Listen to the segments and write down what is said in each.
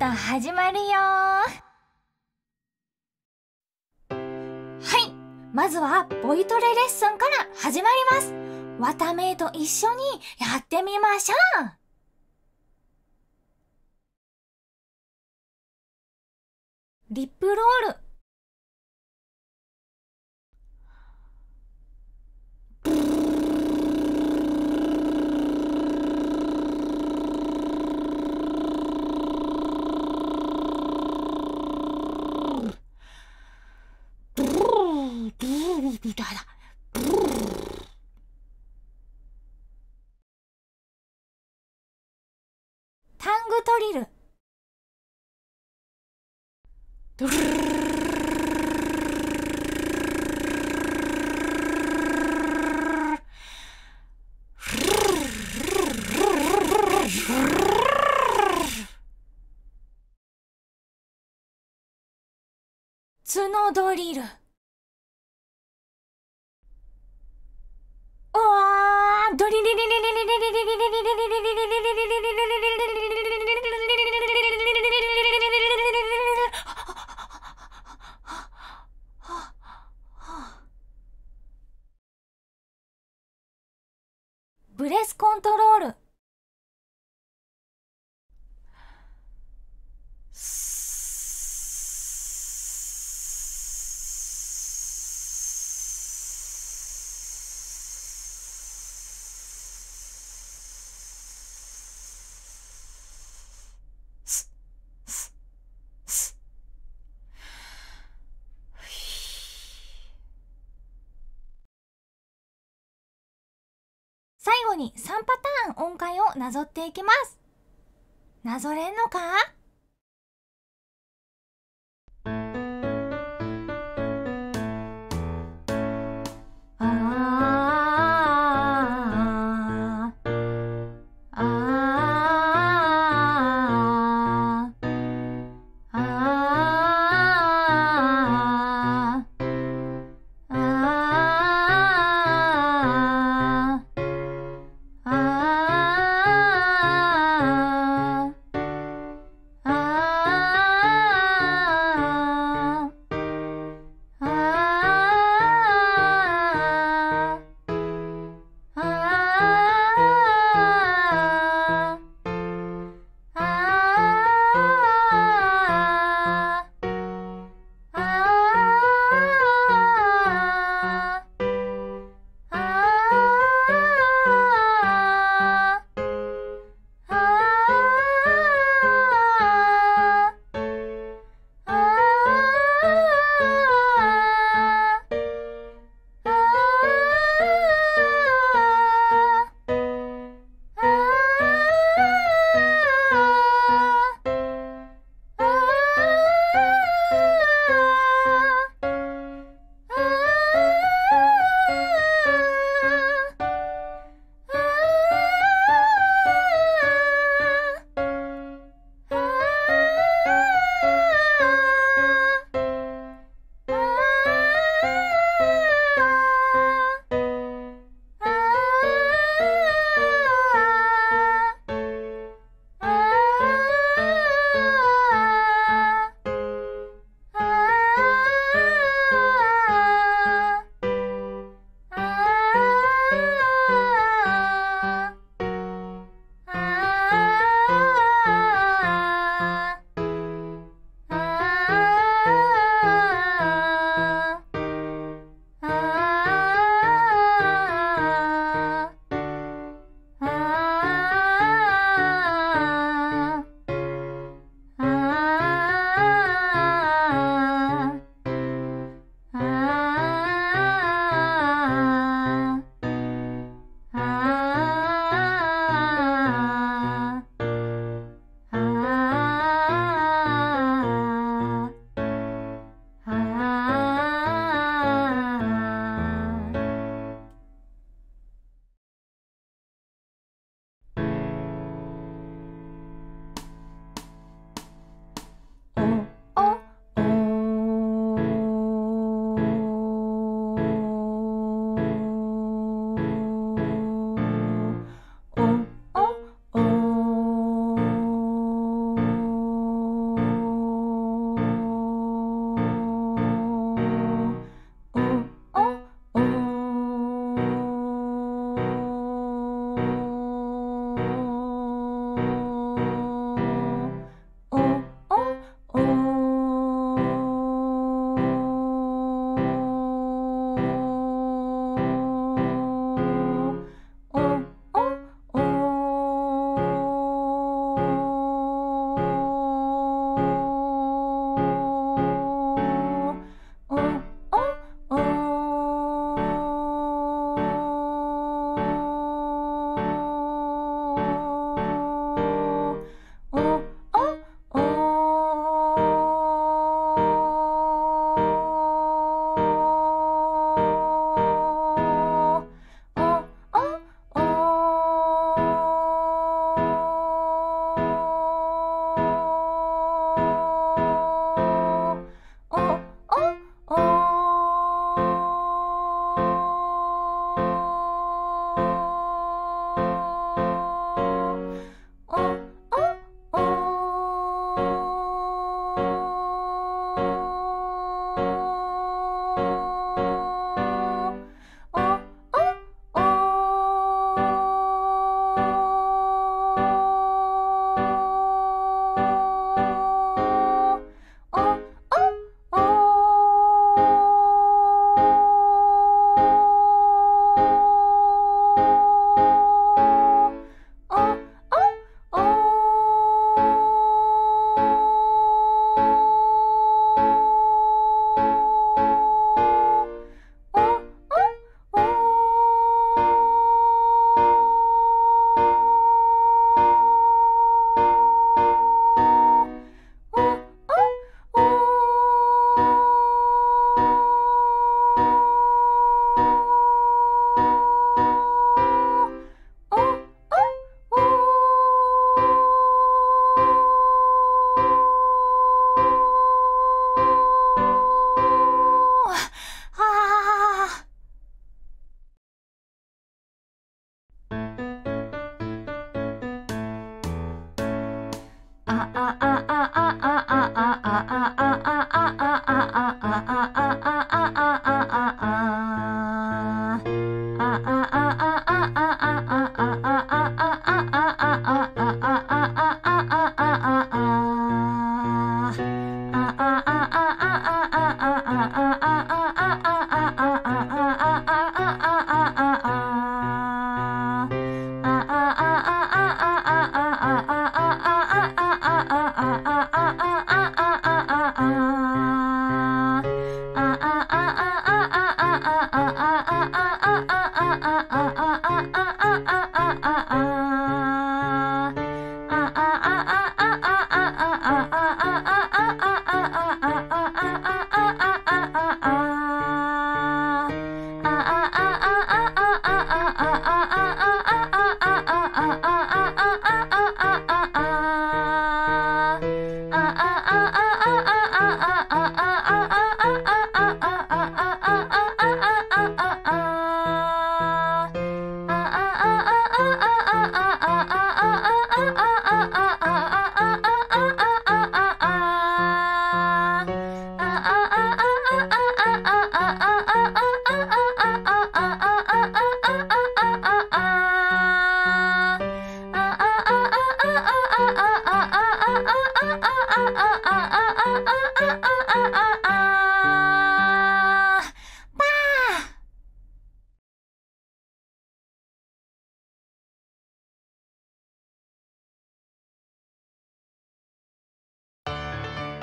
と始まるよ。はい。まずはボイトレレッスンから始まります。わためいと一緒にやってみましょう。リップロールみたいな。タングトリル。ドゥルドリル。ドリリリリリリリリリリリリリリリブレスコントロール最後に3パターン音階をなぞっていきます。なぞれんのか？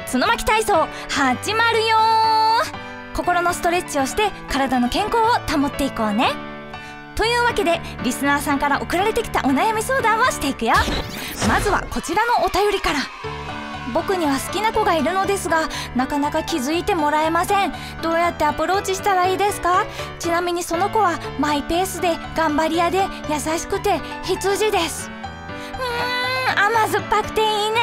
角巻体操始まるよ心のストレッチをして体の健康を保っていこうね。というわけでリスナーさんから送られてきたお悩み相談をしていくよ。まずはこちらのお便りから。僕には好きな子がいるのですがなかなか気づいてもらえません。どうやってアプローチしたらいいですか？ちなみにその子はマイペースで頑張り屋で優しくて羊です。うーん甘酸っぱくていいね。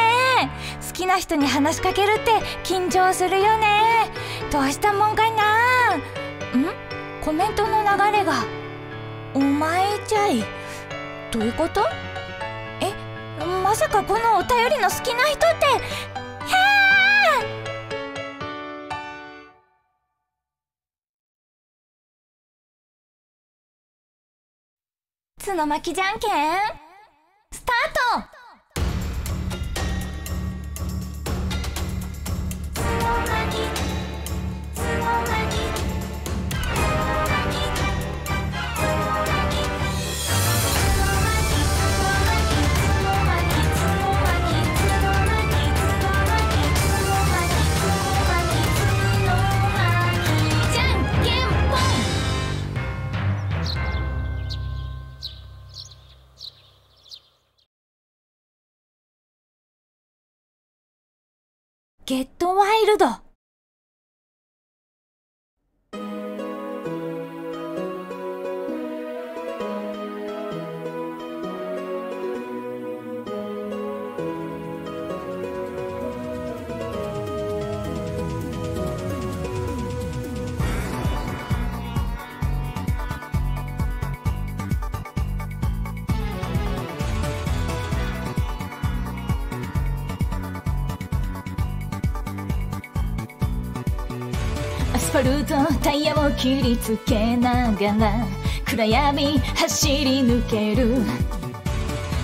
好きな人に話しかけるって緊張するよね。どうしたもんかな。ん？コメントの流れが「お前ちゃい」どういうこと？え？まさかこのお便りの好きな人って。へえ角巻きじゃんけん。スタート。ゲットワイルド。ファルトタイヤを切りつけながら暗闇走り抜ける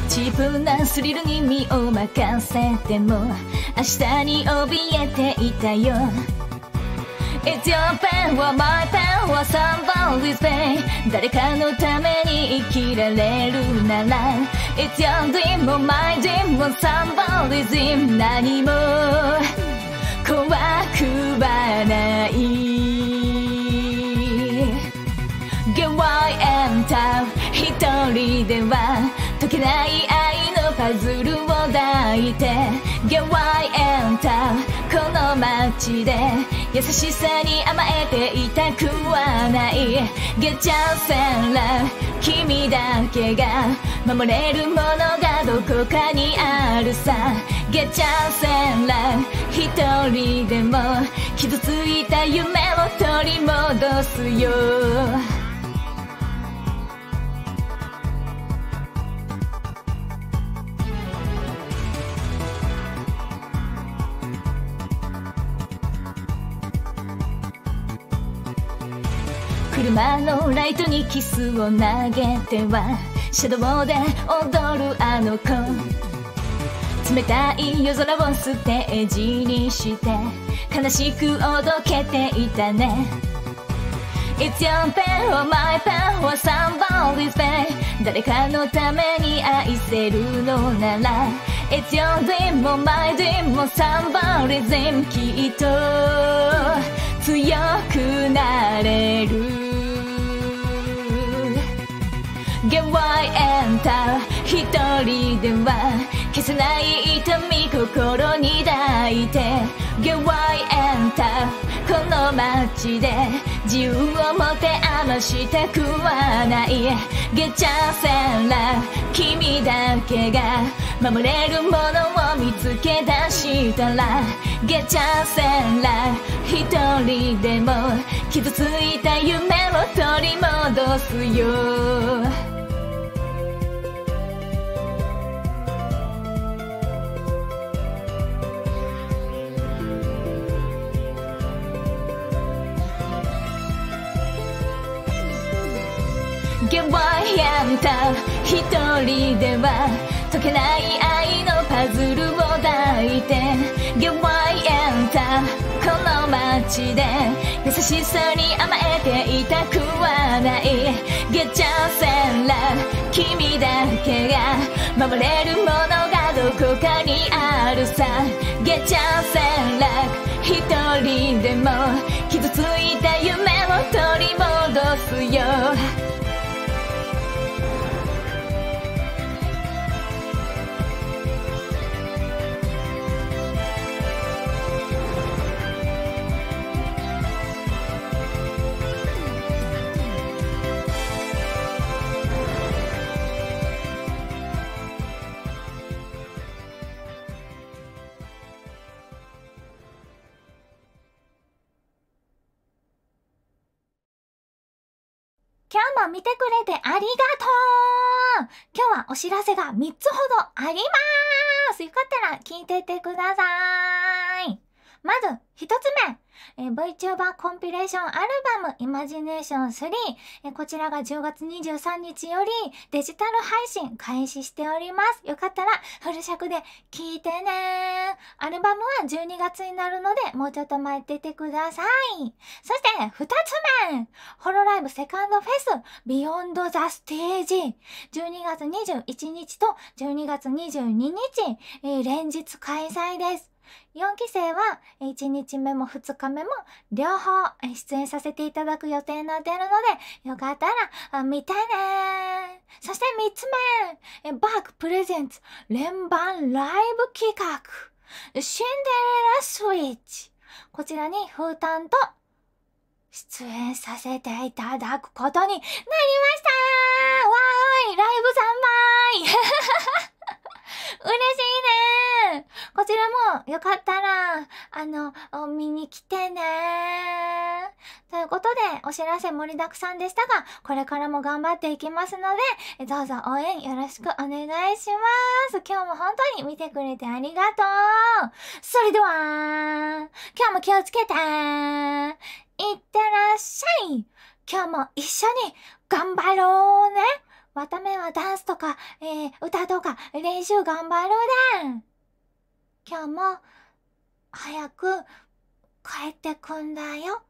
チープなスリルに身を任せても明日に怯えていたよ It's your pen or my pen or somebody's pain 誰かのために生きられるなら It's your dream or my dream or somebody's dream 何も怖くはないゲワイエンタ一人では解けない愛のパズルを抱いてゲワイエンタこの街で優しさに甘えていたくはないゲチャセンラ君だけが守れるものがどこかにあるさ。ゲチャセンラ一人でも傷ついた夢を取り戻すよ。車のライトにキスを投げてはシャドウで踊るあの子冷たい夜空をステージにして悲しくおどけていたね It's your pen or my pen or somebody's pen 誰かのために愛せるのなら It's your dream or my dream or somebody's dream きっと強くなれる Get why enter 一人では消せない痛み心に抱いて。Get why enter この街で自由を持て余したくはない。Get your sense 君だけが守れるものを見つけ出したら。Get your sense 一人でも傷ついた夢を取り戻すよ。あんた一人では解けない愛のパズルを抱いて Get why あんたこの街で優しさに甘えていたくはない Get your sense 君だけが守れるものがどこかにあるさ Get your sense 一人でも傷ついた夢を取り戻すよ。見てくれてありがとう。今日はお知らせが3つほどあります。よかったら聞いててください。まず、1つ目。えー、VTuber コンピレーションアルバムイマジネーション3、えー、こちらが10月23日よりデジタル配信開始しております。よかったらフル尺で聴いてねアルバムは12月になるのでもうちょっと待っててください。そして2つ目ホロライブセカンドフェスビヨンドザステージ12月21日と12月22日、えー、連日開催です。4期生は1日目も2日目も両方出演させていただく予定になっているので、よかったら見てねそして3つ目、バークプレゼンツ連番ライブ企画。シンデレラスイッチ。こちらに風タンと出演させていただくことになりましたわーいライブ3枚嬉し嬉しいねこちらもよかったら、あの、見に来てねということで、お知らせ盛りだくさんでしたが、これからも頑張っていきますので、どうぞ応援よろしくお願いします。今日も本当に見てくれてありがとう。それでは、今日も気をつけて。いってらっしゃい。今日も一緒に頑張ろうね。わためはダンスとか、えー、歌とか練習頑張るでん今日も早く帰ってくんだよ。